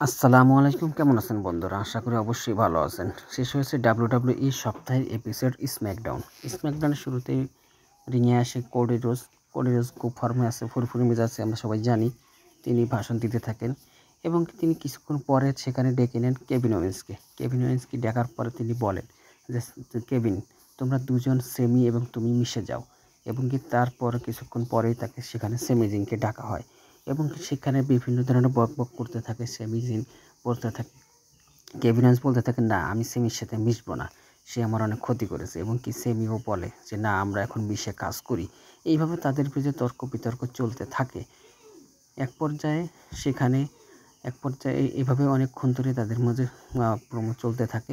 আসসালামু আলাইকুম। কেমন আছেন বন্ধুরা? আশা করি অবশ্যই ভালো আছেন। শেষ হয়েছে ডাব্লিউ ডাব্লিউ ই সপ্তাহের এপিসোড স্ম্যাকডাউন স্ম্যাকডাউনের শুরুতেই রিঙে আসে কোডি রোজ কোডি রোজ খুব ফর্মে আছে, ফুরফুরি মেজাজে আমরা সবাই জানি। তিনি ভাষণ দিতে থাকেন এবং তিনি কিছুক্ষণ পরে সেখানে ডেকে নেন কেভিন ওয়েন্সকে। কেভিন ওয়েন্সকে ডাকার পরে তিনি বলেন যে, কেভিন, তোমরা দুজন সেমি এবং তুমি মিশে যাও। এবং কি তারপর কিছুক্ষণ পরেই তাকে সেখানে সেমিজিংকে ডাকা হয়। এবং সেখানে বিভিন্ন ধরনের বক বক করতে থাকে, সেমিজিন বলতে থাকে কেভিনান্স বলতে থাকে, না, আমি সেমির সাথে মিশবো না, সে আমার অনেক ক্ষতি করেছে। এবং কি সেমিও বলে যে, না, আমরা এখন মিশে কাজ করি। এইভাবে তাদের ভিতরে তর্ক বিতর্ক চলতে থাকে, এক পর্যায়ে সেখানে, এক পর্যায়ে এইভাবে অনেকক্ষণ ধরে তাদের মধ্যে প্রমো চলতে থাকে।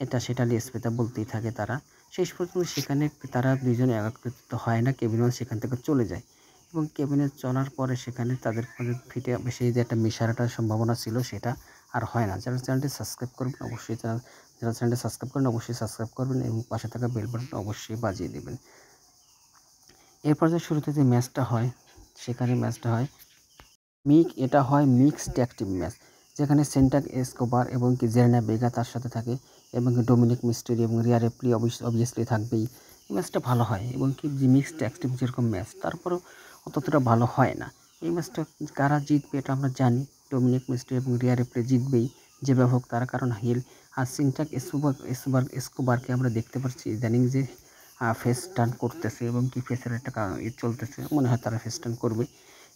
এটা সেটা লেসপেতা বলতেই থাকে তারা। শেষ পর্যন্ত সেখানে তারা দুজনে একত্রিত হয় না কেবিনও সেখান থেকে চলে যায়। এবং কেবিনে চলার পরে সেখানে তাদের ফিটে বেশি যে একটা মিশার সম্ভাবনা ছিল সেটা আর হয় না। যারা চ্যানেলটি সাবস্ক্রাইব করবেন, অবশ্যই যারা চ্যানেলটি সাবস্ক্রাইব করেন, অবশ্যই সাবস্ক্রাইব করবেন এবং পাশে থাকা বেল বাটনটা অবশ্যই বাজিয়ে দেবেন। এরপর যে শুরুতে যে ম্যাচটা হয়, সেখানে ম্যাচটা হয় মিক, এটা হয় মিক্সড ট্যাকটিভ ম্যাচ, যেখানে সেন্টাক এসকোবার এবং কি জেরেনা বেগা তার সাথে থাকে এবং ডোমিনিক মিস্টেরি এবং রিয়া রেপ্লি অবভিয়াসলি থাকবেই। ম্যাচটা ভালো হয় এবং কি মিক্সড ট্যাকটিভ যেরকম ম্যাচ, তারপরেও অতটা ভালো হয় না। এই ম্যাচটা কারা জিতবে এটা আমরা জানি। ডোমিনিক মিস্ট্রি এবং রিয়া রেপ্লে জিতবেই যেভাবে হোক তারা। কারণ হিল আর সিনটাক এসকুবার এসকুবার এসকোবারকে আমরা দেখতে পাচ্ছি ইদানিং যে ফেস টার্ন করতেছে এবং কি ফেসের একটা ইয়ে চলতেছে। মনে হয় তারা ফেস টার্ন করবে।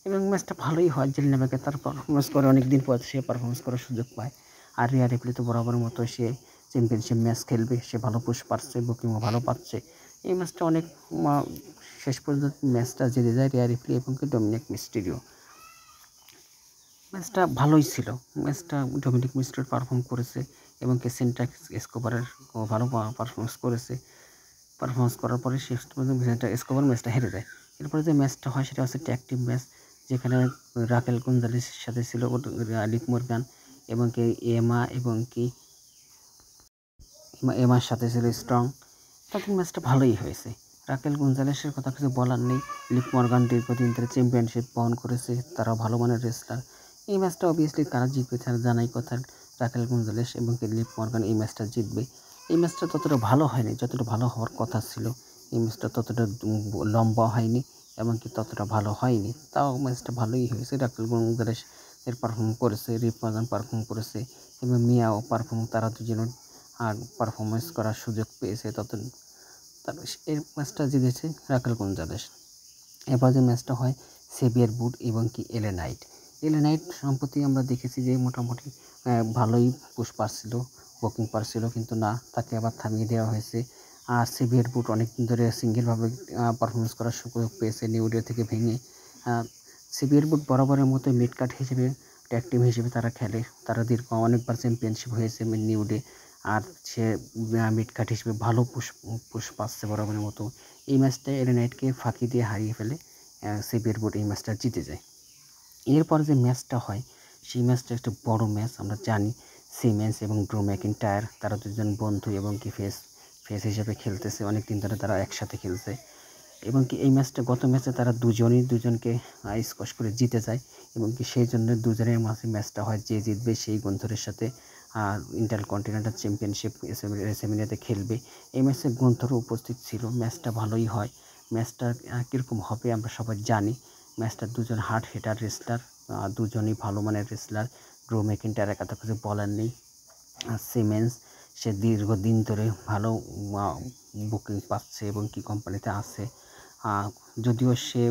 এবং ম্যাচটা ভালোই হয় জেলিনাবাকে তার পারফরমেন্স করে অনেক দিন পর সে পারফরমেন্স করার সুযোগ পায়। আর রিয়া রেপ্লি তো বরাবরের মতো সে চ্যাম্পিয়নশিপ ম্যাচ খেলবে। সে ভালো পুষ পাচ্ছে বুকিংও ভালো পাচ্ছে। এই ম্যাচটা অনেক শেষ পর্যন্ত ম্যাচটা জিতে যায় রিয়া রিপ্লি এবং ডোমিনিক মিস্টেরিও। ম্যাচটা ভালোই ছিল। ম্যাচটা ডোমিনিক মিস্টেরিও পারফর্ম করেছে এবং কেসেন্টাক এসকোবারের ভালো পারফরমেন্স করেছে। পারফরমেন্স করার পরে শেষ পর্যন্ত এসকোবার ম্যাচটা হেরে যায়। এরপরে যে ম্যাচটা হয় সেটা হচ্ছে ট্যাকটিভ ম্যাচ যেখানে রাকেল গঞ্জালিসের সাথে ছিল লিক মোরগান এবং কি এমা এবং কি এমার সাথে ছিল স্ট্রং। তাদের ম্যাচটা ভালোই হয়েছে। রাকেল গুঞ্জালেসের কথা কিছু বলার নেই। লিপ মর্গান দীর্ঘদিন ধরে চ্যাম্পিয়নশিপ বহন করেছে তারা ভালো মানের রেসলার। এই ম্যাচটা অবভিয়াসলি কারা জিতবে তারা জানাই কথা রাকেল গুঞ্জালেস এবং লিপ মর্গান এই ম্যাচটা জিতবে। এই ম্যাচটা ততটা ভালো হয়নি, যতটা ভালো হওয়ার কথা ছিল। এই ম্যাচটা ততটা লম্বা হয়নি এবং কি ততটা ভালো হয়নি। তাও ম্যাচটা ভালোই হয়েছে। রাকেল গুঞ্জালেস এর পারফর্ম করেছে রিপ মর্গান পারফর্ম করেছে এবং মিয়াও পারফর্ম তারা দুজনের আর পারফরমেন্স করার সুযোগ পেয়েছে তত তারপর এই ম্যাচটা জিতেছে রাকেল গঞ্জালেস এরপর যে ম্যাচটা হয় সেভিয়ার বুট এবং কি এলেনাইট এলেনাইট সম্প্রতি আমরা দেখেছি যে মোটামুটি ভালোই পুষ পারছিল বুকিং পারছিল কিন্তু না, তাকে আবার থামিয়ে দেওয়া হয়েছে। আর সেভিয়ার বুট অনেক দিন ধরে সিঙ্গেলভাবে পারফরমেন্স করার সুযোগ পেয়েছে নিউডিও থেকে ভেঙে। সেভিয়ার বুট বরাবরের মতো মিড কাট হিসেবে ট্যাগ টিম হিসেবে তারা খেলে। তারা দীর্ঘ অনেকবার চ্যাম্পিয়নশিপ হয়েছে নিউডে আর সে মিড হিসেবে ভালো পুষ পুষ পাচ্ছে বরাবরের মতো। এই ম্যাচটা এলেনাইটকে ফাঁকি দিয়ে হারিয়ে ফেলে সেভিয়ার বোর্ড এই ম্যাচটা জিতে যায়। এরপর যে ম্যাচটা হয়, সেই ম্যাচটা একটা বড় ম্যাচ, আমরা জানি সিমেন্স এবং ড্রো টায়ার তারা দুজন বন্ধু এবং কি ফেস ফেস হিসেবে খেলতেছে অনেক দিন ধরে তারা একসাথে খেলছে। এবং কি এই ম্যাচটা, গত ম্যাচে তারা দুজনই, দুজনকে স্কোয়াশ করে জিতে যায়। এবং কি সেই জন্য দুজনের মাঝে ম্যাচটা হয় যে জিতবে সেই বন্ধুদের সাথে ইন্টার কন্টিনেন্টাল চ্যাম্পিয়নশিপ সেমিনারিতে খেলবে। এই ম্যাচে গ্রন্থরও উপস্থিত ছিল। ম্যাচটা ভালোই হয়। ম্যাচটা কীরকম হবে আমরা সবাই জানি। ম্যাচটা দুজন হার্ট হিটার রেসলার দুজনই ভালো মানের রেসলার ড্রো মেকিনটার একা কিছু বলার নেই। সিমেন্স সে দীর্ঘদিন ধরে ভালো বুকিং পাচ্ছে এবং কি কোম্পানিতে আছে। যদিও সে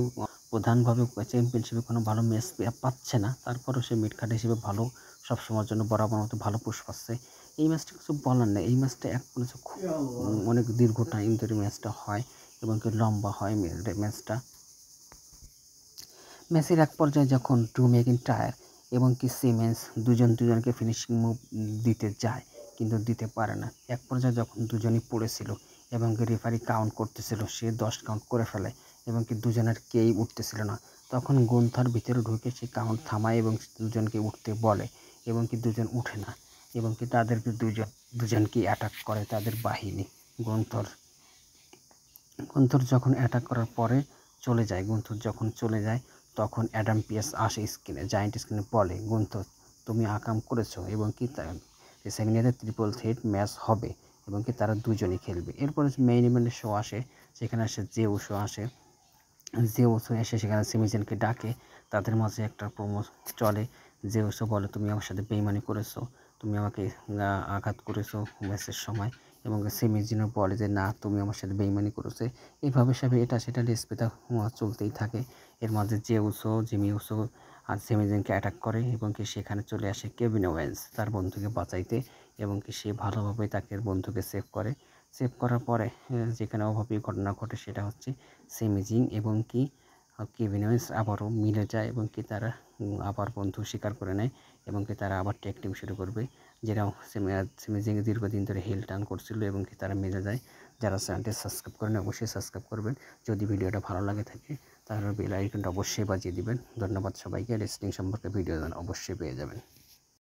প্রধানভাবে চ্যাম্পিয়নশিপে কোনো ভালো ম্যাচ পাচ্ছে না, তারপরেও সে মিডকার্ড হিসেবে ভালো সবসময়ের জন্য বরাবর মতো ভালো পুষ পাচ্ছে। এই ম্যাচটা কিছু বলার নেই। এই ম্যাচটা এক কিছু খুব অনেক দীর্ঘ টাইম ধরে ম্যাচটা হয় এবং কি লম্বা হয় ম্যাচটা। ম্যাচের এক পর্যায়ে যখন টু মেকিং টায়ার এবং কি সিমেন্স দুজন দুজনকে ফিনিশিং মুভ দিতে যায়, কিন্তু দিতে পারে না। এক পর্যায়ে যখন দুজনই পড়েছিল এবং কি রেফারি কাউন্ট করতেছিল, সে দশ কাউন্ট করে ফেলে এবং কি দুজনের কেই উঠতেছিল না। তখন গুন্থার ভিতরে ঢুকে সে কাউন্ট থামায় এবং দুজনকে উঠতে বলে এবং কি দুজন উঠে না এবং কি তাদেরকে দুজন, দুজনকে অ্যাটাক করে তাদের বাহিনী। গ্রন্থর গ্রন্থর যখন অ্যাটাক করার পরে চলে যায়, গ্রন্থর যখন চলে যায়, তখন অ্যাডাম পিয়াস আসে স্ক্রিনে জায়েন্ট স্ক্রিনে বলে, গ্রন্থর, তুমি আকাম করেছ এবং কি সেমিনারে ট্রিপল থ্রেট ম্যাচ হবে এবং কি তারা দুজনই খেলবে। এরপরে মেইন ইভেন্টের শো আসে সেখানে আসে যে শো আসে। ওসো এসে সেখানে সিমিজেনকে ডাকে, তাদের মাঝে একটা প্রোমো চলে ওসো বলে, তুমি আমার সাথে বেইমানি করেছ, তুমি আমাকে আঘাত করেছ ম্যাচের সময়। এবং সেমিজিনও বলে যে, না, তুমি আমার সাথে বেইমানি করেছ। এইভাবে সবে এটা, সেটা রেসপেতা চলতেই থাকে। এর মাঝে যে উসো জিমি উসো আর সেমিজিনকে অ্যাটাক করে এবং কি সেখানে চলে আসে কেভিন ওয়েন্স, তার বন্ধুকে বাঁচাইতে এবং কি সে ভালোভাবে তাকে বন্ধুকে সেভ করে। সেভ করার পরে যেখানে অভাবী ঘটনা ঘটে সেটা হচ্ছে সেমিজিং এবং কি কেভিন আবারও মিলে যায় এবং কি তারা আবার বন্ধু স্বীকার করে নেয় এবং কি তারা আবার ট্যাগ টিম শুরু করবে। যেটা সেমিজিং দীর্ঘদিন ধরে হিল টান করছিল এবং কি তারা মিলে যায়। যারা চ্যানেলটি সাবস্ক্রাইব করেন অবশ্যই সাবস্ক্রাইব করবেন। যদি ভিডিওটা ভালো লাগে থাকে, তাহলে বেল আইকনটা অবশ্যই বাজিয়ে দিবেন। ধন্যবাদ সবাইকে। রেসলিং সম্পর্কে ভিডিও দেন অবশ্যই পেয়ে যাবেন।